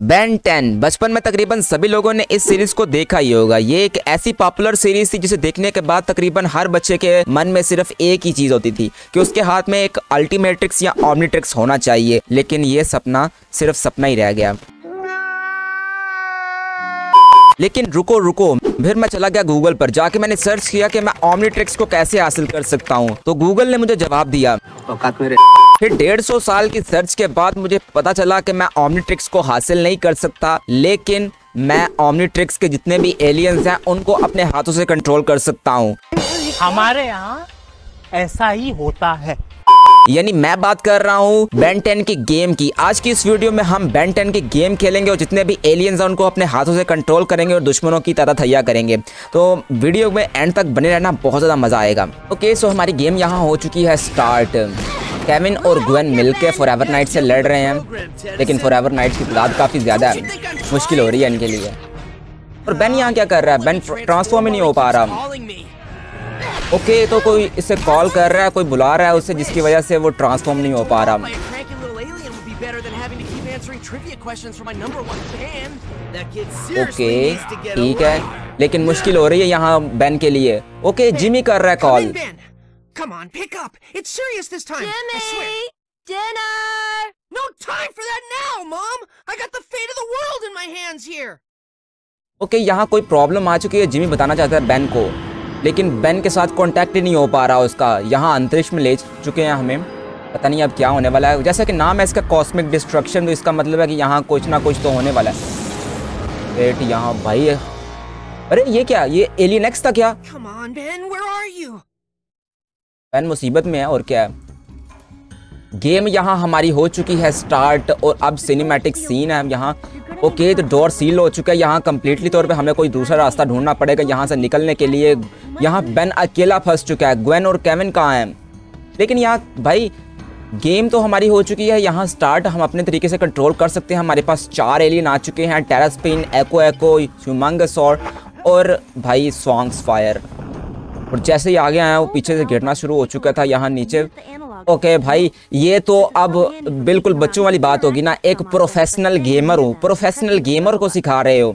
Ban ten बचपन में तकरीबन सभी लोगों ने इस सीरीज़ को देखा ही होगा। ये एक ऐसी पॉपुलर सीरीज़ थी जिसे देखने के बाद तकरीबन हर बच्चे के मन में सिर्फ़ एक ही चीज़ होती थी कि उसके हाथ में एक अल्टीमेट्रिक्स या ऑमनीट्रिक्स होना चाहिए। लेकिन ये सपना सिर्फ़ सपना ही रह गया। लेकिन रुको रुको। फिर मैं चला गया गूगल पर। जाके मैंने सर्च किया कि मैं ऑमनीट्रिक्स को कैसे हासिल कर सकता हूँ। तो गूगल ने मुझे जवाब दिया। फिर डेढ़ सौ साल की सर्च के बाद मुझे पता चला कि मैं ऑमनीट्रिक्स को हासिल नहीं कर सकता। लेकिन मैं ऑमनीट्रिक्स के जितने भी एलियंस हैं, उनको अपने हाथों से कंट्रोल कर सकता हूँ। हमारे यहाँ ऐसा ही होता है। यानी मैं बात कर रहा हूँ बैन टेन की गेम की। आज की इस वीडियो में हम बैन टेन की गेम खेलेंगे और जितने भी एलियंस हैं, उनको अपने हाथों से कंट्रोल करेंगे और दुश्मनों की तरह थैया करेंगे। तो वीडियो में एंड तक बने रहना बहुत ज़्यादा मज़ा आएगा। ओके सो हमारी गेम यहाँ हो चुकी है स्टार्ट केविन और ग्वेन मिलके फॉर एवर नाइट से लड़ रहे हैं। लेकिन फॉर एवर नाइट की तादाद काफ़ी ज़्यादा है मुश्किल हो रही है इनके लिए। और बैन यहाँ क्या कर रहा है? बैन ट्रांसफॉर्म ही नहीं हो पा रहा। ओके okay, तो कोई इसे कॉल कर रहा है कोई बुला रहा है उसे जिसकी वजह से वो ट्रांसफॉर्म नहीं हो पा रहा ओके ठीक है लेकिन मुश्किल हो रही है यहाँ बैन के लिए ओके okay, जिमी कर रहा है call Come on, pick up. It's serious this time. Jimmy! I swear. Dinner! No time for that now, Mom. I got the fate of the world in my hands here. okay, यहाँ कोई problem आ चुकी है Jimmy बताना चाहता है ban को लेकिन ban के साथ कांटेक्ट ही नहीं हो पा रहा उसका। यहाँ अंतरिक्ष में ले चुके हैं हमें। पता नहीं अब क्या होने वाला है। जैसा कि नाम है इसका कॉस्मिक डिस्ट्रक्शन तो इसका मतलब है कि यहाँ कुछ ना कुछ तो होने वाला है। वेट यहाँ भाई अरे ये क्या? ये एलियन एक्स था क्या? On, Ben. बैन मुसीबत में है और क्या है? गेम यहाँ हमारी हो चुकी है स्टार्ट और अब सिनेमैटिक सीन है। यहाँ ओके तो डोर सील हो चुका है यहाँ कम्प्लीटली तौर पे हमें कोई दूसरा रास्ता ढूंढना पड़ेगा यहाँ से निकलने के लिए। यहाँ बेन अकेला फंस चुका है, ग्वेन और केविन कहाँ हैं? लेकिन यहाँ भाई, गेम तो हमारी हो चुकी है, यहाँ स्टार्ट हम अपने तरीके से कंट्रोल कर सकते हैं। हमारे पास चार एलियन आ चुके हैं टेरास्पिन एको एको ह्यूमंगसोर और भाई सॉन्ग्स फायर और जैसे ही आगे आया, वो पीछे से गिरना शुरू हो चुका था, यहाँ नीचे ओके भाई, ये तो अब बिल्कुल बच्चों वाली बात होगी ना, एक प्रोफेशनल गेमर हूँ प्रोफेशनल गेमर को सिखा रहे हो।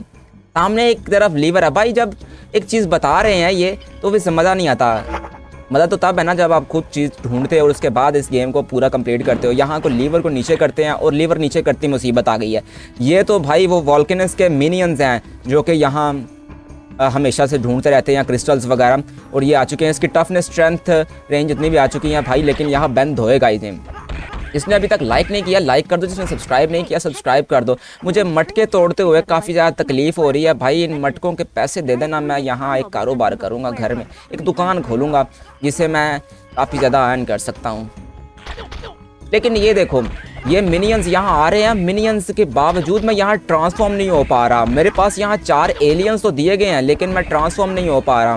सामने एक तरफ़ लीवर है। भाई, जब एक चीज़ बता रहे हैं ये तो फिर मज़ा नहीं आता। मज़ा तो तब है ना जब आप खुद चीज़ ढूंढते हो और उसके बाद इस गेम को पूरा कंप्लीट करते हो। यहाँ को लीवर को नीचे करते हैं और लीवर नीचे करती मुसीबत आ गई है। ये तो भाई वो वॉल्किनस के मिनियंस हैं, जो कि यहाँ हमेशा से ढूंढते रहते हैं यहाँ क्रिस्टल्स वगैरह, और ये आ चुके हैं। इसकी टफनेस स्ट्रेंथ रेंज जितनी भी आ चुकी हैं भाई, लेकिन यहाँ बंद होएगा इसे जिसने अभी तक लाइक नहीं किया लाइक कर दो। जिसने सब्सक्राइब नहीं किया सब्सक्राइब कर दो। मुझे मटके तोड़ते हुए काफ़ी ज़्यादा तकलीफ़ हो रही है। भाई, इन मटकों के पैसे दे देना, मैं यहाँ एक कारोबार करूँगा घर में। एक दुकान खोलूँगा, जिसे मैं काफ़ी ज़्यादा अर्न कर सकता हूँ। लेकिन ये देखो, ये मिनियंस यहाँ आ रहे हैं। मिनियंस के बावजूद मैं यहाँ ट्रांसफॉर्म नहीं हो पा रहा। मेरे पास यहाँ चार एलियंस तो दिए गए हैं, लेकिन मैं ट्रांसफॉर्म नहीं हो पा रहा।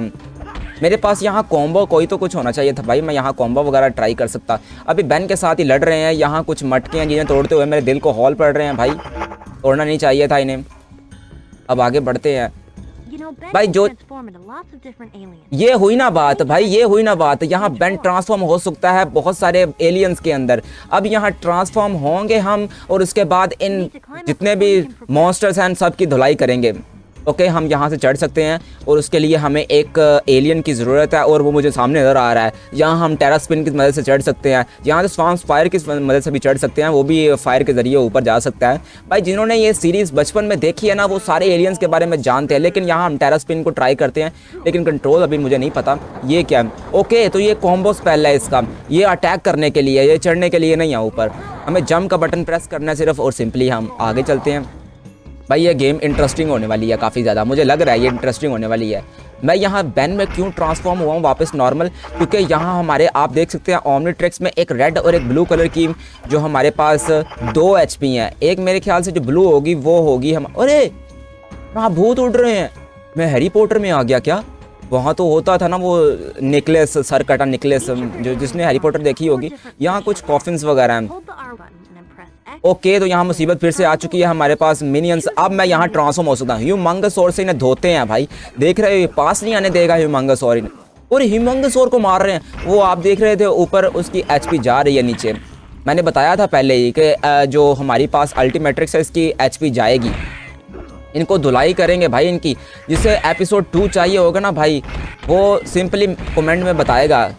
मेरे पास यहाँ कॉम्बो कोई तो कुछ होना चाहिए था भाई, मैं यहाँ कॉम्बो वगैरह ट्राई कर सकता। अभी बैन के साथ ही लड़ रहे हैं, यहाँ कुछ मटके हैं, जिन्हें तोड़ते हुए मेरे दिल को हॉल पड़ रहे हैं भाई। तोड़ना नहीं चाहिए था इन्हें। अब आगे बढ़ते हैं। भाई जो ये हुई ना बात भाई ये हुई ना बात यहाँ बैंड ट्रांसफॉर्म हो सकता है बहुत सारे एलियंस के अंदर। अब यहाँ ट्रांसफॉर्म होंगे हम और उसके बाद इन जितने भी मॉन्स्टर्स हैं सबकी धुलाई करेंगे। ओके, हम यहाँ से चढ़ सकते हैं और उसके लिए हमें एक एलियन की ज़रूरत है और वो मुझे सामने नज़र आ रहा है। यहाँ हम टेरास्पिन की मदद से चढ़ सकते हैं। यहाँ से स्वाम्स फायर की मदद से भी चढ़ सकते हैं, वो भी फायर के ज़रिए ऊपर जा सकता है। भाई, जिन्होंने ये सीरीज़ बचपन में देखी है ना, वो सारे एलियंस के बारे में जानते हैं, लेकिन यहाँ हम टेरास्पिन को ट्राई करते हैं, लेकिन कंट्रोल अभी मुझे नहीं पता। ये क्या है? ओके तो ये कॉम्बो स्पेल है इसका। ये अटैक करने के लिए, ये चढ़ने के लिए नहीं है ऊपर। हमें जम का बटन प्रेस करना है सिर्फ़ और सिंपली हम आगे चलते हैं। भाई, ये गेम इंटरेस्टिंग होने वाली है काफ़ी ज़्यादा। मुझे लग रहा है ये इंटरेस्टिंग होने वाली है। मैं यहाँ बैन में क्यों ट्रांसफॉर्म हुआ हूँ वापस नॉर्मल क्योंकि यहाँ हमारे, आप देख सकते हैं ऑमनीट्रिक्स में एक रेड और एक ब्लू कलर की, जो हमारे पास दो एच पी हैं। एक मेरे ख्याल से जो ब्लू होगी, वो होगी हम अरे! वहाँ भूत उड़ रहे हैं? मैं हैरी पोटर में आ गया क्या? वहाँ तो होता था ना वो नेकलेस सर कटा नेकलेस जो जिसने हैरी पोटर देखी होगी। यहाँ कुछ कॉफिन्स वगैरह हैं। ओके तो यहाँ मुसीबत फिर से आ चुकी है हमारे पास मिनियंस। अब मैं यहाँ ट्रांसफॉर्म हो सकता हूँ। ह्यूमंगसोर से इन्हें धोते हैं भाई। देख रहे हो पास नहीं आने देगा ह्यूमंगसोर इन्हें। और ह्यूमंगसोर को मार रहे हैं। वो आप देख रहे थे, ऊपर उसकी एचपी जा रही है नीचे। मैंने बताया था पहले ही कि जो हमारी पास अल्टीमेट्रिक्स है, इसकी एचपी जाएगी। इनको धुलाई करेंगे भाई इनकी। जिसे एपिसोड टू चाहिए होगा ना भाई, वो सिंपली कमेंट में बताएगा।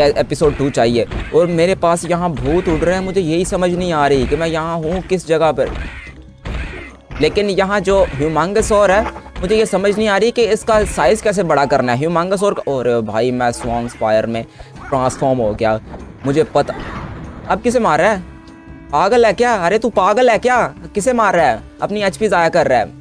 एपिसोड टू चाहिए। और मेरे पास यहाँ भूत उड़ रहे हैं, मुझे यही समझ नहीं आ रही कि मैं यहाँ हूँ किस जगह पर। लेकिन यहाँ जो ह्यूमांगसोर है, मुझे ये समझ नहीं आ रही कि इसका साइज़ कैसे बड़ा करना है। ह्यूमांगसोर का और भाई, मैं स्वांग्स फायर में ट्रांसफॉर्म हो गया। मुझे पता अब किसे मार रहा है? पागल है क्या? अरे तू पागल है क्या? किसे मार रहा है? अपनी एचपी ज़ाया कर रहा है।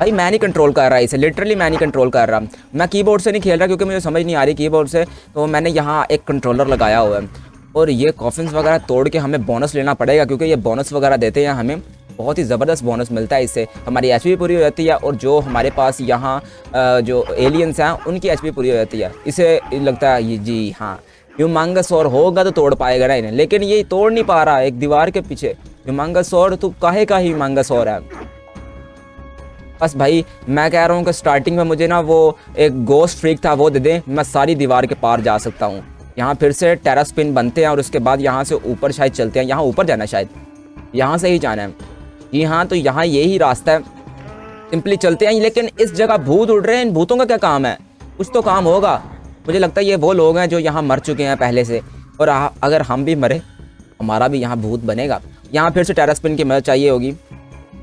भाई, मैं नहीं कंट्रोल कर रहा इसे लिटरली मैं नहीं कंट्रोल कर रहा। मैं कीबोर्ड से नहीं खेल रहा क्योंकि मुझे समझ नहीं आ रही कीबोर्ड से तो मैंने यहाँ एक कंट्रोलर लगाया हुआ है। और ये कॉफिन्स वगैरह तोड़ के हमें बोनस लेना पड़ेगा क्योंकि ये बोनस वगैरह देते हैं, हमें बहुत ही ज़बरदस्त बोनस मिलता है इससे। हमारी एचपी पूरी हो जाती है और जो हमारे पास यहाँ जो एलियंस हैं, उनकी एचपी पूरी हो जाती है। इसे लगता है जी हाँ ह्यूमांगस और होगा तो तोड़ पाएगा ना इन्हें। लेकिन ये तोड़ नहीं पा रहा, एक दीवार के पीछे। ह्यूमांगस और तो काहे का ही ह्यूमांगस और है? बस भाई, मैं कह रहा हूँ कि स्टार्टिंग में मुझे ना वो एक गोस्ट फ्रीक था, वो दे दें, मैं सारी दीवार के पार जा सकता हूँ। यहाँ फिर से टेरा स्पिन बनते हैं और उसके बाद यहाँ से ऊपर शायद चलते हैं, यहाँ ऊपर जाना है शायद। यहाँ से ही जाना है। जी हाँ तो यहाँ यही रास्ता है। सिंपली चलते हैं, लेकिन इस जगह भूत उड़ रहे हैं, इन भूतों का क्या काम है? कुछ तो काम होगा। मुझे लगता है ये वो लोग हैं जो यहाँ मर चुके हैं पहले से। और अगर हम भी मरे, हमारा भी यहाँ भूत बनेगा। यहाँ फिर से टेरा स्पिन की मदद चाहिए होगी।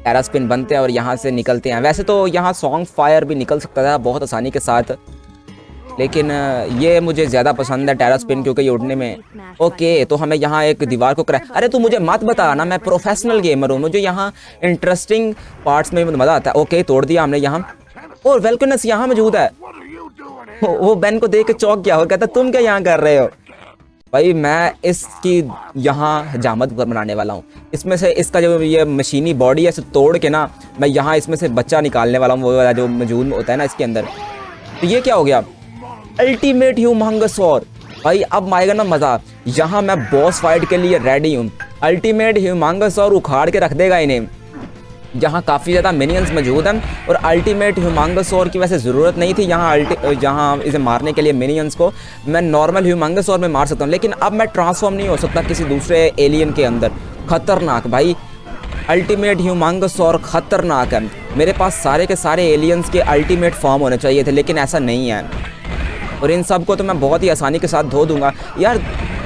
टेरा स्पिन बनते हैं और यहाँ से निकलते हैं। वैसे तो यहाँ सॉन्ग फायर भी निकल सकता था बहुत आसानी के साथ, लेकिन ये मुझे ज़्यादा पसंद है टेरा स्पिन क्योंकि ये उड़ने में। ओके तो हमें यहाँ एक दीवार को क्रैक अरे तू मुझे मत बता ना, मैं प्रोफेशनल गेमर हूँ, मुझे यहाँ इंटरेस्टिंग पार्ट्स में मज़ा आता है। ओके, तोड़ दिया हमने यहाँ। और वेलकनस यहाँ मौजूद है। वो बेन को देख के चौक गया और कहता, तुम क्या यहाँ कर रहे हो? भाई मैं इसकी यहाँ हजामत बनाने वाला हूँ। इसमें से इसका जो ये मशीनी बॉडी है, इसे तोड़ के ना मैं यहाँ इसमें से बच्चा निकालने वाला हूँ, वो वाला जो मौजूद होता है ना इसके अंदर। तो ये क्या हो गया? अल्टीमेट ह्यूमंगसोर भाई अब आएगा ना मज़ा। यहाँ मैं बॉस फाइट के लिए रेडी हूँ। अल्टीमेट ह्यूमंगसोर उखाड़ के रख देगा इन्हें। जहाँ काफ़ी ज़्यादा मिनियंस मौजूद हैं और अल्टीमेट ह्यूमांगसोर की वैसे ज़रूरत नहीं थी। यहाँ अल्टी जहाँ इसे मारने के लिए मिनियंस को मैं नॉर्मल ह्यूमांगसोर में मार सकता हूँ, लेकिन अब मैं ट्रांसफॉर्म नहीं हो सकता किसी दूसरे एलियन के अंदर। खतरनाक भाई अल्टीमेट ह्यूमांगसोर खतरनाक है। मेरे पास सारे के सारे एलियंस के अल्टीमेट फॉर्म होने चाहिए थे, लेकिन ऐसा नहीं है। और इन सबको तो मैं बहुत ही आसानी के साथ धो दूँगा। यार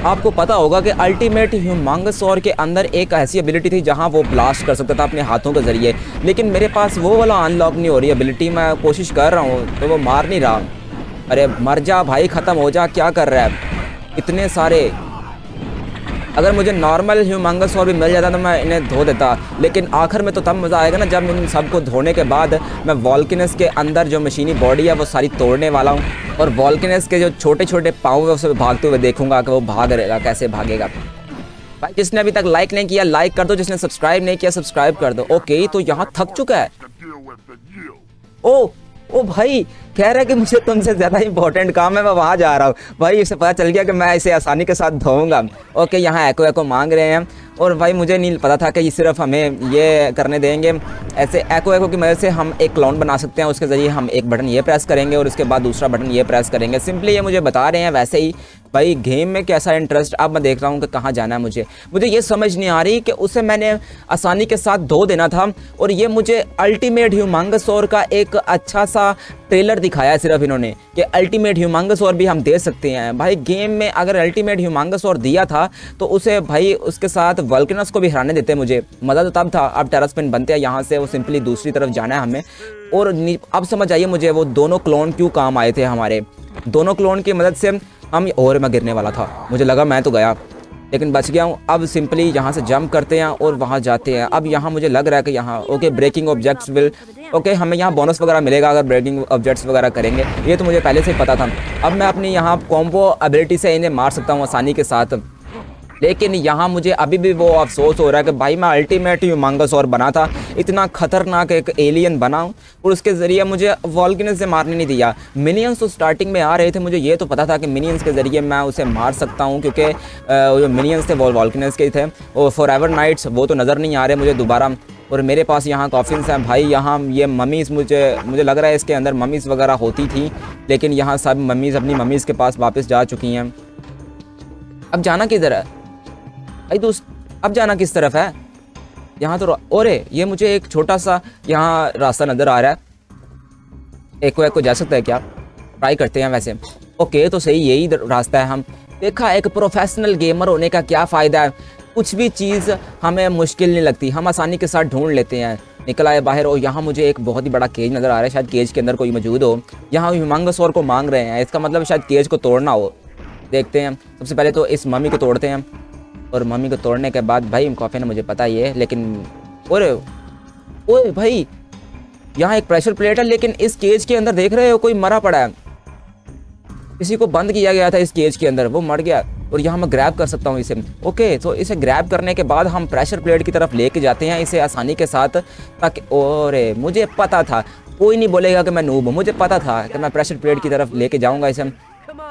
आपको पता होगा कि अल्टीमेट ह्यूमांगसौर के अंदर एक ऐसी एबिलिटी थी जहाँ वो ब्लास्ट कर सकता था अपने हाथों के ज़रिए। लेकिन मेरे पास वो वाला अनलॉक नहीं हो रही एबिलिटी मैं कोशिश कर रहा हूँ तो वो मार नहीं रहा। अरे मर जा भाई, ख़त्म हो जा, क्या कर रहा है? इतने सारे अगर मुझे नॉर्मल ह्यूमंगस भी मिल जाता तो मैं इन्हें धो देता। लेकिन आखिर में तो तब मज़ा आएगा ना जब इन सबको धोने के बाद मैं वॉल्किनस के अंदर जो मशीनी बॉडी है वो सारी तोड़ने वाला हूँ। और वॉल्किनस के जो छोटे छोटे पाँव है उसे भागते हुए देखूँगा कि वो भाग रहेगा कैसे भागेगा। भाई जिसने अभी तक लाइक नहीं किया लाइक कर दो। जिसने सब्सक्राइब नहीं किया सब्सक्राइब कर दो। ओके तो यहाँ थक चुका है। ओ ओ भाई, कह रहा है कि मुझे तुमसे ज़्यादा इंपॉर्टेंट काम है, मैं वहाँ जा रहा हूँ। भाई इसे पता चल गया कि मैं इसे आसानी के साथ धोऊँगा। ओके, यहाँ एको एको मांग रहे हैं। और भाई, मुझे नहीं पता था कि ये सिर्फ़ हमें ये करने देंगे। ऐसे एको एको की मदद से हम एक क्लाउन बना सकते हैं, उसके ज़रिए हम एक बटन ये प्रेस करेंगे और उसके बाद दूसरा बटन ये प्रेस करेंगे। सिंपली ये मुझे बता रहे हैं, वैसे ही भाई गेम में कैसा इंटरेस्ट अब मैं देख रहा हूँ कि कहाँ जाना है मुझे। मुझे ये समझ नहीं आ रही कि उसे मैंने आसानी के साथ धो देना था और ये मुझे अल्टीमेट ह्यूमांगसोर का एक अच्छा सा ट्रेलर दिखाया सिर्फ़ इन्होंने कि अल्टीमेट ह्यूमांगसोर भी हम दे सकते हैं। भाई गेम में अगर अल्टीमेट ह्यूमांगसोर दिया था तो उसे भाई उसके साथ वल्कनस को भी हराने देते मुझे। मज़ा तो तब था, अब टेरास्पिन बनते हैं, यहाँ से वो सिंपली दूसरी तरफ़ जाना है हमें। और अब समझ आइए मुझे, वो दोनों क्लोन क्यों काम आए थे हमारे? दोनों क्लोन की मदद से हम ओवर में गिरने वाला था। मुझे लगा मैं तो गया। लेकिन बच गया हूँ। अब सिंपली यहाँ से जंप करते हैं और वहाँ जाते हैं। अब यहाँ मुझे लग रहा है कि यहाँ okay breaking objects will okay हमें यहाँ बोनस वगैरह मिलेगा अगर ब्रेकिंग ऑब्जेक्ट्स वगैरह करेंगे। ये तो मुझे पहले से ही पता था। अब मैं अपनी यहाँ कॉम्बो एबिलिटी से इन्हें मार सकता हूँ आसानी के साथ। लेकिन यहाँ मुझे अभी भी वो अफसोस हो रहा है कि भाई मैं अल्टीमेट ह्यूमांगस और बना था। इतना खतरनाक एक एलियन बनाऊँ और उसके ज़रिए मुझे वॉल्किनस से मारने नहीं दिया। मिनियंस तो स्टार्टिंग में आ रहे थे, मुझे ये तो पता था कि मिनियंस के ज़रिए मैं उसे मार सकता हूँ क्योंकि जो मिनियंस थे, वो वॉल्किनस के थे। और फॉर एवर नाइट्स वो तो नज़र नहीं आ रहे मुझे दोबारा। और मेरे पास यहाँ कॉफिन्स हैं भाई, यहाँ ये मम्मीज़ मुझे मुझे लग रहा है इसके अंदर मम्मीज़ वगैरह होती थी, लेकिन यहाँ सब मम्मीज़ अपनी मम्मीज़ के पास वापस जा चुकी हैं। अब जाना किधर है? भाई दोस्त अब जाना किस तरफ़ है? यहाँ तो ओरे, ये मुझे एक छोटा सा यहाँ रास्ता नज़र आ रहा है। एक को एक को जा सकता है क्या? ट्राई करते हैं वैसे। ओके तो सही, यही रास्ता है। हम देखा, एक प्रोफेशनल गेमर होने का क्या फ़ायदा है? कुछ भी चीज़ हमें मुश्किल नहीं लगती। हम आसानी के साथ ढूंढ लेते हैं। निकल आए बाहर। और यहाँ मुझे एक बहुत ही बड़ा केज नज़र आ रहा है। शायद केज के अंदर कोई मौजूद हो। यहाँ ह्यूमंगसौर को मांग रहे हैं। इसका मतलब शायद केज को तोड़ना हो। देखते हैं। सबसे पहले तो इस मम्मी को तोड़ते हैं। और मम्मी को तोड़ने के बाद भाई कॉफ़ी ने मुझे पता ही है लेकिन ओरे ओए भाई यहाँ एक प्रेशर प्लेट है लेकिन इस केज के अंदर देख रहे हो कोई मरा पड़ा है। किसी को बंद किया गया था इस केज के अंदर वो मर गया और यहाँ मैं ग्रैब कर सकता हूँ इसे। ओके तो इसे ग्रैब करने के बाद हम प्रेशर प्लेट की तरफ़ लेके जाते हैं इसे आसानी के साथ ताकि और मुझे पता था। कोई नहीं बोलेगा कि मैं नूब हूँ मुझे पता था कि मैं प्रेशर प्लेट की तरफ़ लेके जाऊँगा इसे।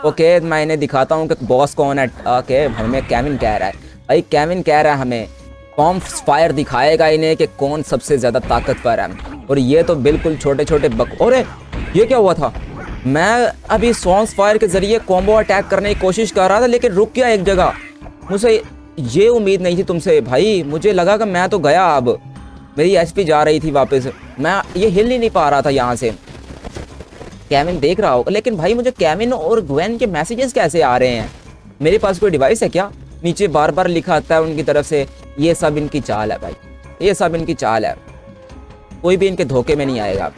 ओके मैं इन्हें दिखाता हूँ कि बॉस कौन है। ओके हमें कैमिन कह रहा है। भाई कैविन कह रहा है हमें कॉम फायर दिखाएगा इन्हें कि कौन सबसे ज़्यादा ताकतवर है? और ये तो बिल्कुल छोटे छोटे बक, और ये क्या हुआ था? मैं अभी सॉन्स फायर के ज़रिए कॉम्बो अटैक करने की कोशिश कर रहा था, लेकिन रुक गया एक जगह। मुझे ये उम्मीद नहीं थी तुमसे। भाई, मुझे लगा कि मैं तो गया अब। मेरी एचपी जा रही थी वापस। मैं ये हिल ही नहीं पा रहा था यहाँ से। कैमिन देख रहा होगा, लेकिन भाई, मुझे कैमिन और ग्वेन के मैसेजेस कैसे आ रहे हैं? मेरे पास कोई डिवाइस है क्या? नीचे बार बार लिखा आता है उनकी तरफ़ से, ये सब इनकी चाल है भाई। ये सब इनकी चाल है। कोई भी इनके धोखे में नहीं आएगा।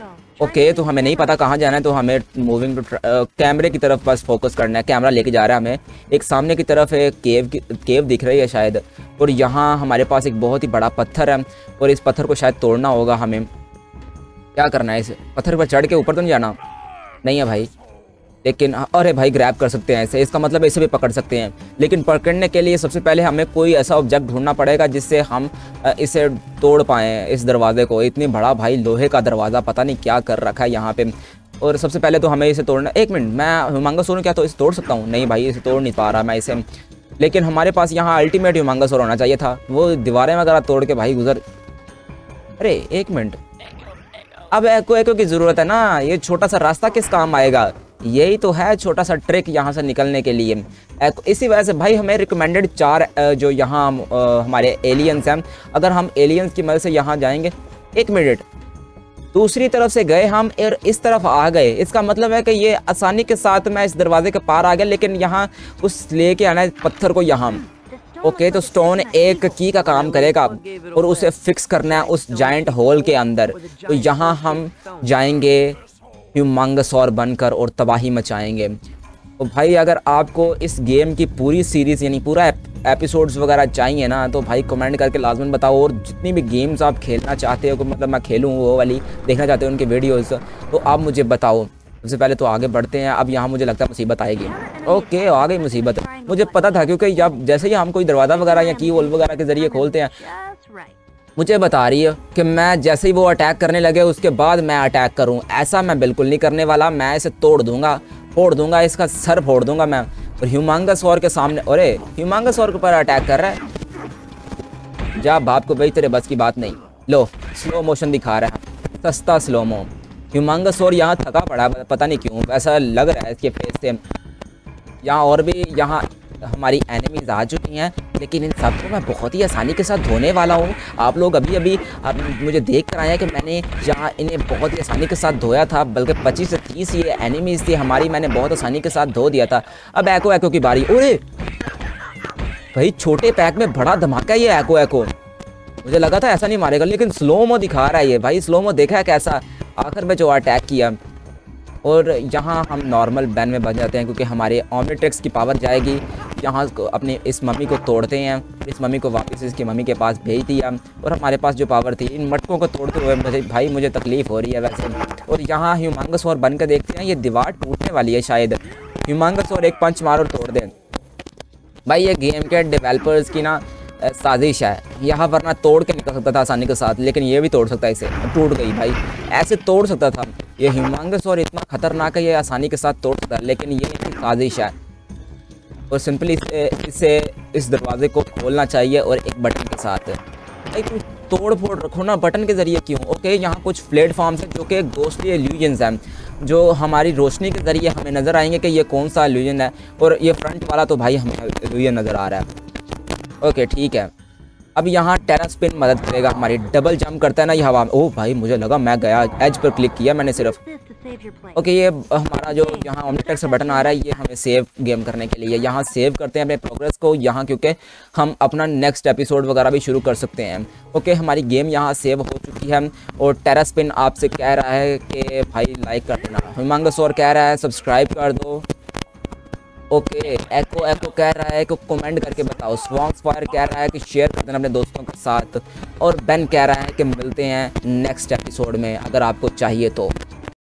ओके तो हमें नहीं पता कहाँ जाना है तो हमें मूविंग टू कैमरे की तरफ़ बस फोकस करना है। कैमरा लेके जा रहा है हमें। एक सामने की तरफ़ एक केव की केव दिख रही है शायद। और यहाँ हमारे पास एक बहुत ही बड़ा पत्थर है और इस पत्थर को शायद तोड़ना होगा हमें। क्या करना है इस? पत्थर पर चढ़ के ऊपर तो नहीं जाना? नहीं है भाई। लेकिन, अरे भाई ग्रैब कर सकते हैं ऐसे। इसका मतलब ऐसे भी पकड़ सकते हैं। लेकिन पकड़ने के लिए सबसे पहले हमें कोई ऐसा ऑब्जेक्ट ढूंढना पड़ेगा जिससे हम इसे तोड़ पाएँ इस दरवाजे को। इतनी बड़ा भाई लोहे का दरवाज़ा, पता नहीं क्या कर रखा है यहाँ पे। और सबसे पहले तो हमें इसे तोड़ना, एक मिनट, मैं हिमांगसोर क्या तो इसे तोड़ सकता हूँ? नहीं भाई, इसे तोड़ नहीं पा रहा मैं इसे। लेकिन हमारे पास यहाँ अल्टीमेट हिमांगसोर होना चाहिए था। वो दीवारें वगैरह तोड़ के भाई गुजर अरे, एक मिनट। अब एको की ज़रूरत है ना? ये छोटा सा रास्ता किस काम आएगा? यही तो है छोटा सा ट्रिक यहाँ से निकलने के लिए। इसी वजह से भाई हमें रिकमेंडेड चार जो यहाँ हमारे एलियंस हैं। अगर हम एलियंस की मदद से यहाँ जाएँगे, एक मिनट दूसरी तरफ़ से गए हम और इस तरफ़ आ गए। इसका मतलब है कि ये आसानी के साथ मैं इस दरवाजे के पार आ गया, लेकिन यहाँ उस लेके आना है पत्थर को यहाँ। ओके तो स्टोन एक की का काम करेगा और उसे फिक्स करना है उस जाइंट होल के अंदर। तो यहाँ हम जाएँगे। ह्यूमंगसौर बनकर और तबाही मचाएँगे। तो भाई, अगर आपको इस गेम की पूरी सीरीज़ यानी पूरा एपिसोड्स वगैरह चाहिए ना तो भाई कमेंट करके लाजमन बताओ, और जितनी भी गेम्स आप खेलना चाहते हो मतलब मैं खेलूँ वो वाली, देखना चाहते हो उनके वीडियोस तो आप मुझे बताओ। सबसे पहले तो आगे बढ़ते हैं, अब यहाँ मुझे लगता है मुसीबत आएगी। ओके, आ गई मुसीबत। मुझे पता था, क्योंकि जब जैसे ही हम कोई दरवाज़ा वगैरह या की होल वगैरह के ज़रिए खोलते हैं मुझे बता रही है कि मैं जैसे ही वो अटैक करने लगे, उसके बाद मैं अटैक करूँ। ऐसा मैं बिल्कुल नहीं करने वाला। मैं इसे तोड़ दूँगा, फोड़ दूँगा, इसका सर फोड़ दूँगा मैं। और ह्यूमांगस और के सामने, अरे ह्यूमांगस और के ऊपर अटैक कर रहा है? जा बाप को भाई, तेरे बस की बात नहीं। लो स्लो मोशन दिखा रहा है। सस्ता स्लोमो ह्यूमांगस और यहाँ थका पड़ा पता नहीं क्यों। ऐसा लग रहा है इसके फेस से। यहाँ और भी, यहाँ हमारी एनिमीज आ चुकी हैं। लेकिन इन सबको मैं बहुत ही आसानी के साथ धोने वाला हूँ। आप लोग अभी अभी, आप मुझे देख कर आए कि मैंने जहाँ इन्हें बहुत ही आसानी के साथ धोया था, बल्कि पच्चीस से तीस ये एनिमीज थी हमारी, मैंने बहुत आसानी के साथ धो दिया था। अब एको एको की बारी। अरे भाई, छोटे पैक में बड़ा धमाका ये एको एको मुझे लगा था ऐसा नहीं मारेगा, लेकिन स्लोमो दिखा रहा है ये। भाई स्लोमो देखा है कैसा? आखिर में जो अटैक किया। और यहाँ हम नॉर्मल बैन में बन जाते हैं क्योंकि हमारे ओमनीट्रिक्स की पावर जाएगी। यहाँ अपने इस मम्मी को तोड़ते हैं। इस मम्मी को वापस इसकी मम्मी के पास भेज दिया। और हमारे पास जो पावर थी, इन मटकों को तोड़ते हुए मुझे, भाई मुझे तकलीफ़ हो रही है वैसे। और यहाँ ह्यूमांगस और बन कर देखते हैं, ये दीवार टूटने वाली है शायद। ह्यूमांगस और एक पंच मार और तोड़ दें। भाई ये गेम के डेवलपर्स की ना साजिश है। यहाँ वरना तोड़ के निकल सकता था आसानी के साथ, लेकिन ये भी तोड़ सकता है इसे। टूट गई भाई। ऐसे तोड़ सकता था। ये ह्यूमांगस और इतना ख़तरनाक है, ये आसानी के साथ तोड़ सकता है, लेकिन ये साजिश है। और सिंपली इसे इसे इस दरवाजे को खोलना चाहिए और एक बटन के साथ। भाई कुछ तोड़ फोड़ रखो ना बटन के ज़रिए क्यों? ओके यहाँ कुछ प्लेटफॉर्म्स हैं जो कि गोस्टली एल्यूजन्स हैं, जो हमारी रोशनी के ज़रिए हमें नज़र आएँगे कि ये कौन सा एल्यूजन है। और ये फ्रंट वाला तो भाई हमें एल्यूजन नज़र आ रहा है। ओके ठीक है। अब यहाँ टेरा स्पिन मदद करेगा, हमारी डबल जंप करता है ना ये हवा। ओह भाई, मुझे लगा मैं गया एज पर क्लिक किया मैंने सिर्फ़। ओके ये हमारा जो यहाँ ओमनीटेक्स का बटन आ रहा है, ये हमें सेव गेम करने के लिए। यहाँ सेव करते हैं अपने प्रोग्रेस को, यहाँ क्योंकि हम अपना नेक्स्ट एपिसोड वगैरह भी शुरू कर सकते हैं। ओके हमारी गेम यहाँ सेव हो चुकी है और टेरा स्पिन आपसे कह रहा है कि भाई लाइक कर देना। हिमांगस और कह रहा है सब्सक्राइब कर दो। ओके एको एको कह रहा है कि कमेंट करके बताओ। स्वांग फायर कह रहा है कि शेयर कर देना अपने दोस्तों के साथ। और बेन कह रहा है कि मिलते हैं नेक्स्ट एपिसोड में, अगर आपको चाहिए तो।